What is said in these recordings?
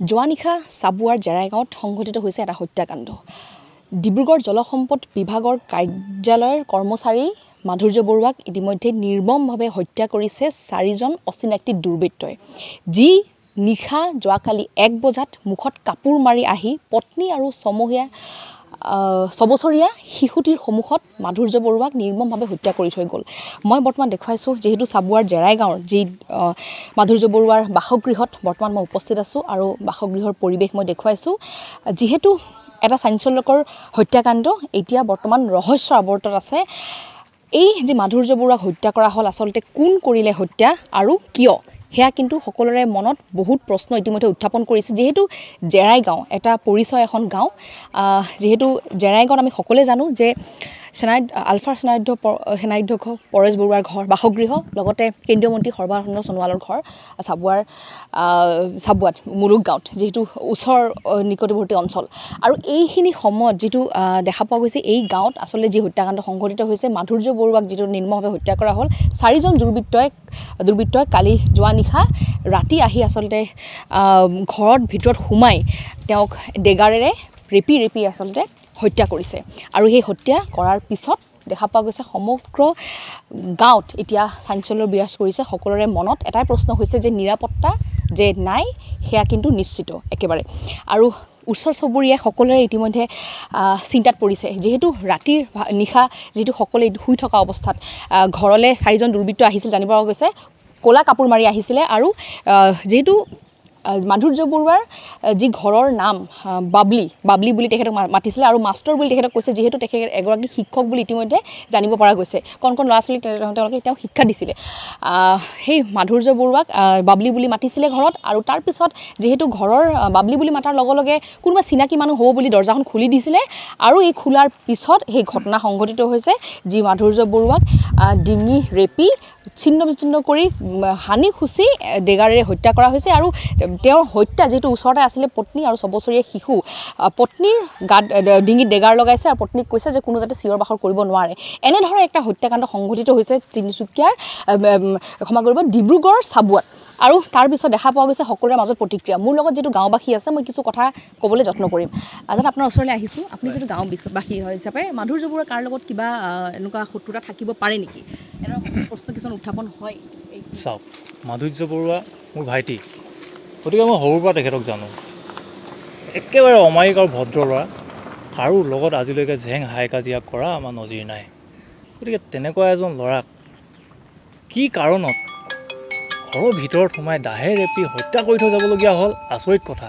যোৱা নিশা চাবুৱাৰ জেৰাইগাঁৱত সংঘটিত হৈছে এটা হত্যাকাণ্ড। ডিব্ৰুগড় জলসম্পদ বিভাগৰ কাৰ্যালয়ৰ কৰ্মচাৰী মাধুৰ্য বৰুৱাক ইতিমধ্যে নিৰ্মমভাৱে হত্যা কৰিছে চাৰিজন অচিনাক্তি দুৰ্বৃত্তই। যি নিশা যোৱাকালি এক বজাত মুখত কাপোৰ মাৰি আহি পত্নী আৰু ছমহীয়া ছবছৰীয়া শিশুটিৰ সন্মুখত মাধুৰ্য বৰুৱাক নিৰ্মমভাৱে হত্যা কৰি থৈ গ'ল। মই বৰ্তমান দেখুৱাইছোঁ যিহেতু চাবুৱাৰ জেৰাই গাঁৱৰ যি মাধুৰ্য বৰুৱাৰ বাসগৃহত বৰ্তমান মই উপস্থিত আছোঁ আৰু বাসগৃহৰ পৰিৱেশ মই দেখুৱাইছোঁ। যিহেতু এটা চাঞ্চল্যকৰ হত্যাকাণ্ড এতিয়া বৰ্তমান ৰহস্য আৱৰ্তত আছে। এই যি মাধুৰ্য বৰুৱাক হত্যা কৰা হ'ল আচলতে কোন কৰিলে হত্যা আৰু কিয়? সেয়া কিন্তু সকলোৰে মনত বহুত প্ৰশ্ন ইতিমধ্যে উত্থাপন কৰিছে। যিহেতু জেৰাই গাঁও এটা পৰিচয় এখন গাঁও যিহেতু জেৰাই গাঁৱত আমি সকলোৱে জানো যে সেনাই আলফাৰ সেনাধ্য সেনাধ্যক্ষ পৰেশ বৰুৱাৰ ঘৰ বাসগৃহ লগতে কেন্দ্ৰীয় মন্ত্ৰী সৰ্বানন্দ সোণোৱালৰ ঘৰ চাবুৱাৰ চাবুৱাত মুলুক গাঁৱত যিহেতু ওচৰ নিকটৱৰ্তী অঞ্চল। আৰু এইখিনি সময়ত যিটো দেখা পোৱা গৈছে এই গাঁৱত আচলতে যি হত্যাকাণ্ড সংঘটিত হৈছে মাধুৰ্য বৰুৱাক যিটো নিৰ্মভাৱে হত্যা কৰা হ'ল চাৰিজন দুৰ্বৃত্তই দুৰ্বৃত্তই কালি যোৱা নিশা ৰাতি আহি আচলতে ঘৰত ভিতৰত সোমাই তেওঁক ডেগাৰেৰে ৰেপি ৰেপি আচলতে হত্যা কৰিছে। আৰু সেই হত্যা কৰাৰ পিছত দেখা পোৱা গৈছে সমগ্ৰ গাঁৱত এতিয়া চাঞ্চল্য বিৰাজ কৰিছে। সকলোৰে মনত এটাই প্ৰশ্ন হৈছে যে নিৰাপত্তা যে নাই সেয়া কিন্তু নিশ্চিত একেবাৰে। আৰু ওচৰ চুবুৰীয়াই সকলোৰে ইতিমধ্যে চিন্তাত পৰিছে। যিহেতু ৰাতিৰ নিশা যিহেতু সকলোৱে শুই থকা অৱস্থাত ঘৰলৈ চাৰিজন দুৰ্বৃত্ত আহিছিল জানিব পৰা গৈছে। ক'লা কাপোৰ মাৰি আহিছিলে আৰু যিহেতু মাধুৰ্য বৰুৱাৰ যি ঘৰৰ নাম বাবলি বাবলি বুলি তেখেতক মাতিছিলে আৰু মাষ্টৰ বুলি তেখেতক কৈছে যিহেতু তেখেত এগৰাকী শিক্ষক বুলি ইতিমধ্যে জানিব পৰা গৈছে। কণ কণ ল'ৰা ছোৱালীক তেওঁলোকে তেওঁ শিক্ষা দিছিলে। সেই মাধুৰ্য বৰুৱাক বাবলি বুলি মাতিছিলে ঘৰত আৰু তাৰপিছত যিহেতু ঘৰৰ বাবলি বুলি মাতাৰ লগে লগে কোনোবা চিনাকি মানুহ হ'ব বুলি দৰ্জাখন খুলি দিছিলে আৰু এই খোলাৰ পিছত সেই ঘটনা সংঘটিত হৈছে যি মাধুৰ্য বৰুৱাক ডিঙি ৰেপি ছিন্ন বিচ্ছিন্ন কৰি সানি খুচি ডেগাৰেৰে হত্যা কৰা হৈছে আৰু তেওঁৰ হত্যা যিহেতু ওচৰতে আছিলে পত্নী আৰু ছবছৰীয়া শিশু পত্নীৰ গাত ডিঙিত ডেগাৰ লগাইছে আৰু পত্নীক কৈছে যে কোনো যাতে চিঞৰ বাখৰ কৰিব নোৱাৰে। এনেধৰণৰ এটা হত্যাকাণ্ড সংঘটিত হৈছে তিনিচুকীয়াৰ ক্ষমা কৰিব ডিব্ৰুগড় চাবুৱাত। আৰু তাৰপিছত দেখা পোৱা গৈছে সকলোৰে মাজত প্ৰতিক্ৰিয়া। মোৰ লগত যিটো গাঁওবাসী আছে মই কিছু কথা ক'বলৈ যত্ন কৰিম। যেন আপোনাৰ ওচৰলৈ আহিছোঁ। আপুনি যিটো গাঁওবাসী হয় হিচাপে মাধুৰ্য বৰুৱা কাৰ লগত কিবা এনেকুৱা শত্ৰুতা থাকিব পাৰে নেকি? প্ৰশ্ন কিছুমান উত্থাপন হয়। চাওক মাধুৰ্য বৰুৱা মোৰ ভাইটি। গতিকে মই সৰুৰ পৰা তেখেতক জানো। একেবাৰে অমায়িক আৰু ভদ্ৰ ল'ৰা। কাৰো লগত আজিলৈকে জেং হাই কাজিয়া কৰা আমাৰ নজিৰ নাই। গতিকে তেনেকুৱা এজন ল'ৰাক কি কাৰণত ঘৰৰ ভিতৰত সোমাই দাহে ৰেপি হত্যা কৰি থৈ যাবলগীয়া হ'ল? আচৰিত কথা।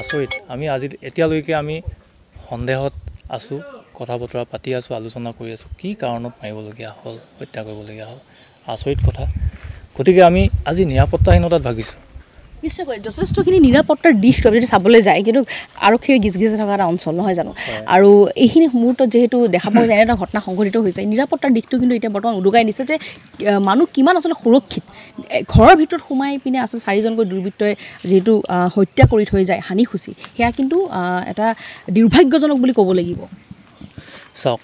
আচৰিত। আমি আজি এতিয়ালৈকে আমি সন্দেহত আছোঁ। কথা বতৰা পাতি আছোঁ আলোচনা কৰি আছোঁ কি কাৰণত মাৰিবলগীয়া হ'ল হত্যা কৰিবলগীয়া হ'ল আচৰিত কথা। গতিকে আমি আজি নিৰাপত্তাহীনতাত ভাগিছোঁ। নিশ্চয়কৈ যথেষ্টখিনি নিৰাপত্তাৰ দিশটো যদি চাবলৈ যায় কিন্তু আৰক্ষীৰ গিজ গিজ থকা এটা অঞ্চল নহয় জানো? আৰু এইখিনি মুহূৰ্তত যিহেতু দেখা পোৱা যায় এনে এটা ঘটনা সংঘটিত হৈছে নিৰাপত্তাৰ দিশটো কিন্তু এতিয়া বৰ্তমান উদগাই দিছে যে মানুহ কিমান আচলতে সুৰক্ষিত। ঘৰৰ ভিতৰত সোমাই পিনে আচলতে চাৰিজনকৈ দুৰ্বৃত্তই যিহেতু হত্যা কৰি থৈ যায় হানি খুচি সেয়া কিন্তু এটা দুৰ্ভাগ্যজনক বুলি ক'ব লাগিব। চাওক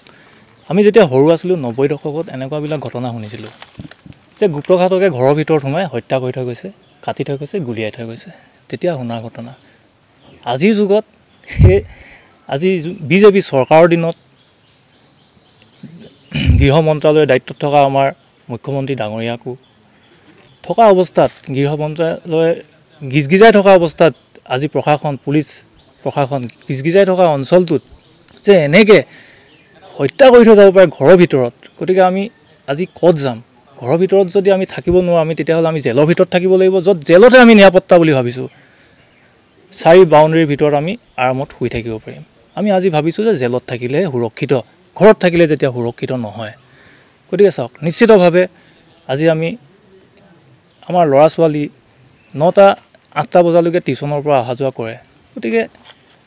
আমি যেতিয়া সৰু আছিলোঁ নব্বৈ দশকত এনেকুৱাবিলাক ঘটনা শুনিছিলোঁ যে গুপ্তঘাতকে ঘৰৰ ভিতৰত সোমাই হত্যা কৰি থৈ গৈছে কাটি থৈ গৈছে গুলিয়াই থৈ গৈছে তেতিয়া শুনা ঘটনা। আজিৰ যুগত সেই আজি বি জে পি চৰকাৰৰ দিনত গৃহ মন্ত্ৰালয়ৰ দায়িত্বত থকা আমাৰ মুখ্যমন্ত্ৰী ডাঙৰীয়াকো থকা অৱস্থাত গৃহ মন্ত্ৰালয়ে গিজগিজাই থকা অৱস্থাত আজি প্ৰশাসন পুলিচ প্ৰশাসন গিজগিজাই থকা অঞ্চলটোত যে এনেকৈ হত্যা কৰি থৈ যাব পাৰে ঘৰৰ ভিতৰত। গতিকে আমি আজি ক'ত যাম? ঘৰৰ ভিতৰত যদি আমি থাকিব নোৱাৰোঁ আমি তেতিয়াহ'লে আমি জেলৰ ভিতৰত থাকিব লাগিব য'ত জেলতে আমি নিৰাপত্তা বুলি ভাবিছোঁ। চাৰি বাউণ্ডেৰীৰ ভিতৰত আমি আৰামত শুই থাকিব পাৰিম। আমি আজি ভাবিছোঁ যে জেলত থাকিলে সুৰক্ষিত ঘৰত থাকিলে যেতিয়া সুৰক্ষিত নহয়। গতিকে চাওক নিশ্চিতভাৱে আজি আমি আমাৰ ল'ৰা ছোৱালী নটা আঠটা বজালৈকে টিউশ্যনৰ পৰা অহা যোৱা কৰে। গতিকে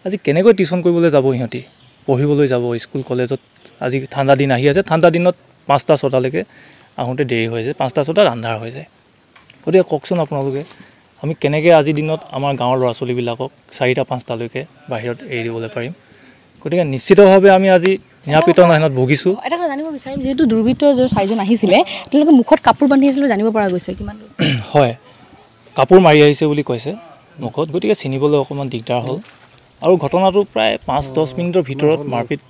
আজি কেনেকৈ টিউশ্যন কৰিবলৈ যাব সিহঁতি? পঢ়িবলৈ যাব স্কুল কলেজত। আজি ঠাণ্ডা দিন আহি আছে। ঠাণ্ডা দিনত পাঁচটা ছটালৈকে আহোঁতে দেৰি হৈ যায়। পাঁচটা ছটাত আন্ধাৰ হৈ যায়। গতিকে কওকচোন আপোনালোকে আমি কেনেকৈ আজিৰ দিনত আমাৰ গাঁৱৰ ল'ৰা ছোৱালীবিলাকক চাৰিটা পাঁচটালৈকে বাহিৰত এৰি দিবলৈ পাৰিম? গতিকে নিশ্চিতভাৱে আমি আজি নিৰাপিত নাহিনত ভুগিছোঁ। এটা কথা জানিব বিচাৰিম যিহেতু দুৰ্বৃত্ত চাৰিজন আহিছিলে তেওঁলোকে মুখত কাপোৰ বান্ধি আছিলে জানিব পৰা গৈছে কিমান হয়। কাপোৰ মাৰি আহিছে বুলি কৈছে মুখত। গতিকে চিনিবলৈ অকণমান দিগদাৰ হ'ল। আৰু ঘটনাটো প্ৰায় পাঁচ দহ মিনিটৰ ভিতৰত মাৰপিট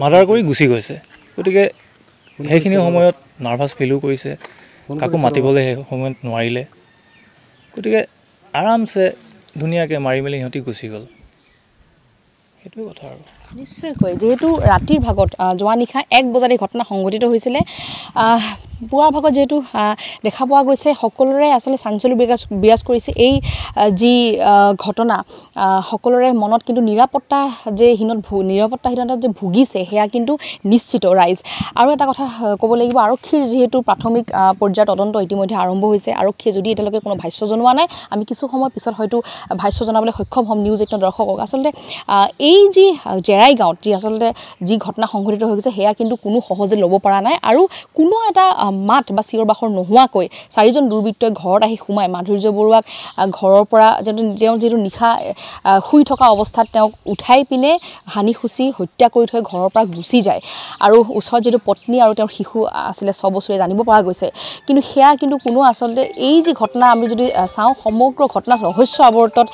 মাৰ্ডাৰ কৰি গুচি গৈছে। গতিকে সেইখিনি সময়ত নাৰ্ভাছ ফিলো কৰিছে। কাকো মাতিবলৈ সেই সময়ত নোৱাৰিলে। গতিকে আৰামছে ধুনীয়াকৈ মাৰি মেলি সিহঁতি গুচি গ'ল। সেইটোৱে কথা আৰু। নিশ্চয়কৈ যিহেতু ৰাতিৰ ভাগত যোৱা নিশা এক বজাত এই ঘটনা সংঘটিত হৈছিলে। পুৱাৰ ভাগত যিহেতু দেখা পোৱা গৈছে সকলোৰে আচলতে চাঞ্চল্য বিৰাজ বিৰাজ কৰিছে এই যি ঘটনা। সকলোৰে মনত কিন্তু নিৰাপত্তা যে হীনত নিৰাপত্তাহীনতাত যে ভুগিছে সেয়া কিন্তু নিশ্চিত ৰাইজ। আৰু এটা কথা ক'ব লাগিব আৰক্ষীৰ যিহেতু প্ৰাথমিক পৰ্যায়ৰ তদন্ত ইতিমধ্যে আৰম্ভ হৈছে আৰক্ষীয়ে যদি এতিয়ালৈকে কোনো ভাষ্য জনোৱা নাই আমি কিছু সময় পিছত হয়তো ভাষ্য জনাবলৈ সক্ষম হ'ম নিউজ এইটিনৰ দৰ্শকক। আচলতে এই যি জেৰাই গাঁৱত যি আচলতে যি ঘটনা সংঘটিত হৈ গৈছে সেয়া কিন্তু কোনো সহজে ল'ব পৰা নাই। আৰু কোনো এটা মাত বা চিঞৰ বাখৰ নোহোৱাকৈ চাৰিজন দুৰ্বৃত্তই ঘৰত আহি সোমাই মাধুৰ্য বৰুৱাক ঘৰৰ পৰা যিহেতু তেওঁ যিহেতু নিশা শুই থকা অৱস্থাত তেওঁক উঠাই পিনে হানি খুচি হত্যা কৰি থৈ ঘৰৰ পৰা গুচি যায়। আৰু ওচৰত যিহেতু পত্নী আৰু তেওঁৰ শিশু আছিলে ছবছৰীয়া জানিব পৰা গৈছে। কিন্তু সেয়া কিন্তু কোনো আচলতে এই যি ঘটনা আমি যদি চাওঁ সমগ্ৰ ঘটনা ৰহস্য আৱৰ্তত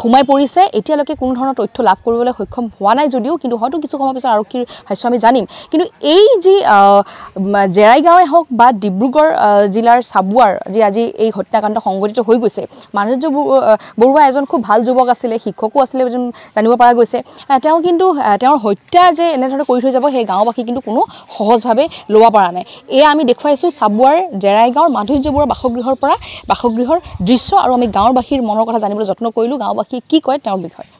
সোমাই পৰিছে। এতিয়ালৈকে কোনো ধৰণৰ তথ্য লাভ কৰিবলৈ সক্ষম হোৱা নাই যদিও কিন্তু হয়তো কিছু সময় পিছত আৰক্ষীৰ ভাষ্য আমি জানিম। কিন্তু এই যি আহ, উম, জেৰাই গাঁৱে হওক বা ডিব্ৰুগড় জিলাৰ চাবুৱাৰ যি আজি এই হত্যাকাণ্ড সংঘটিত হৈ গৈছে আহ, বৰুৱা এজন খুব ভাল যুৱক আছিলে শিক্ষকো আছিলে যেন জানিব পৰা গৈছে। তেওঁ কিন্তু তেওঁৰ হত্যা যে এনেধৰণে কৰি থৈ যাব সেই গাঁওবাসী কিন্তু কোনো সহজভাৱে ল'ব পৰা নাই। এয়া আমি দেখুৱাইছোঁ চাবুৱাৰ জেৰাই গাঁৱৰ মাধুৰ্য বৰুৱাৰ বাসগৃহৰ পৰা বাসগৃহৰ দৃশ্য আৰু আমি গাঁৱৰবাসীৰ মনৰ কথা জানিবলৈ যত্ন কৰিলোঁ। গাঁওবাসীয়ে কি কয় তেওঁৰ বিষয়ে।